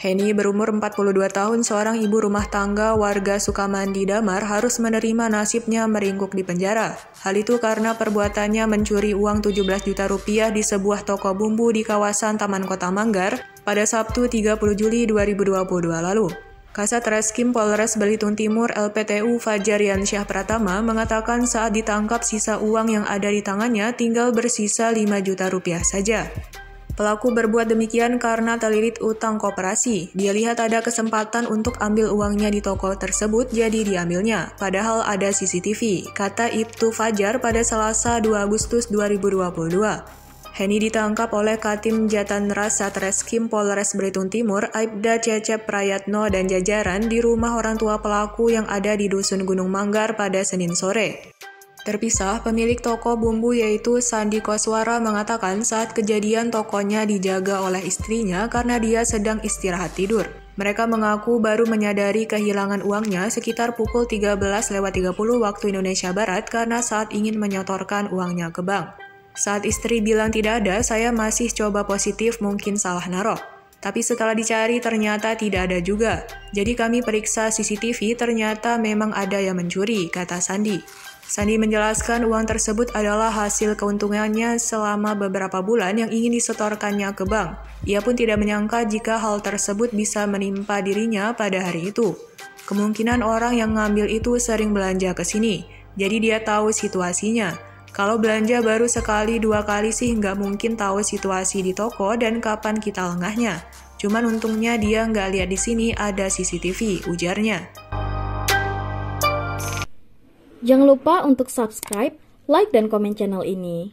Henny berumur 42 tahun, seorang ibu rumah tangga warga Sukamandi Damar harus menerima nasibnya meringkuk di penjara. Hal itu karena perbuatannya mencuri uang 17 juta rupiah di sebuah toko bumbu di kawasan Taman Kota Manggar pada Sabtu 30 Juli 2022 lalu. Kasat Reskim Polres Belitung Timur LPTU Fajar Yansyah Pratama mengatakan saat ditangkap sisa uang yang ada di tangannya tinggal bersisa 5 juta rupiah saja. Pelaku berbuat demikian karena terlilit utang koperasi. Dia lihat ada kesempatan untuk ambil uangnya di toko tersebut, jadi diambilnya. Padahal ada CCTV, kata Ibtu Fajar pada Selasa 2 Agustus 2022. Henny ditangkap oleh Katim Jatan Rasa Satreskrim Polres Belitung Timur, Aibda Cecep Prayatno dan jajaran di rumah orang tua pelaku yang ada di Dusun Gunung Manggar pada Senin sore. Terpisah, pemilik toko bumbu yaitu Sandi Koswara mengatakan saat kejadian tokonya dijaga oleh istrinya karena dia sedang istirahat tidur. Mereka mengaku baru menyadari kehilangan uangnya sekitar pukul 13.30 waktu Indonesia Barat karena saat ingin menyotorkan uangnya ke bank. Saat istri bilang tidak ada, saya masih coba positif mungkin salah naruh. Tapi setelah dicari ternyata tidak ada juga. Jadi kami periksa CCTV ternyata memang ada yang mencuri, kata Sandi. Sandi menjelaskan uang tersebut adalah hasil keuntungannya selama beberapa bulan yang ingin disetorkannya ke bank. Ia pun tidak menyangka jika hal tersebut bisa menimpa dirinya pada hari itu. Kemungkinan orang yang ngambil itu sering belanja ke sini, jadi dia tahu situasinya. Kalau belanja baru sekali dua kali sih nggak mungkin tahu situasi di toko dan kapan kita lengahnya. Cuman untungnya dia nggak lihat di sini ada CCTV, ujarnya. Jangan lupa untuk subscribe, like, dan komen channel ini.